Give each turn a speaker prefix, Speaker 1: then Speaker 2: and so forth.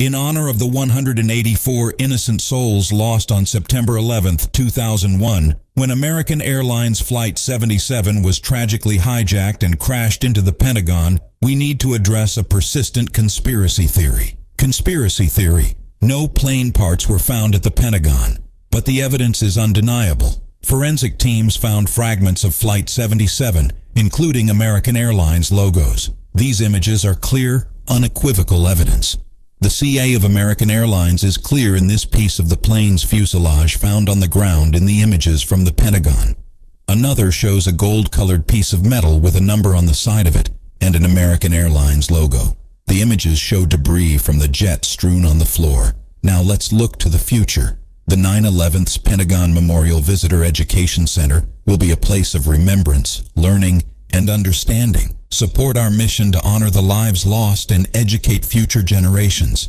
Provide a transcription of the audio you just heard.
Speaker 1: in honor of the 184 innocent souls lost on September 11, 2001, when American Airlines Flight 77 was tragically hijacked and crashed into the Pentagon, we need to address a persistent conspiracy theory. Conspiracy theory. No plane parts were found at the Pentagon, but the evidence is undeniable. Forensic teams found fragments of Flight 77, including American Airlines logos. These images are clear, unequivocal evidence. The CA of American Airlines is clear in this piece of the plane's fuselage found on the ground in the images from the Pentagon. Another shows a gold-colored piece of metal with a number on the side of it and an American Airlines logo. The images show debris from the jet strewn on the floor. Now let's look to the future. The 9/11's Pentagon Memorial Visitor Education Center will be a place of remembrance, learning, and understanding. Support our mission to honor the lives lost and educate future generations.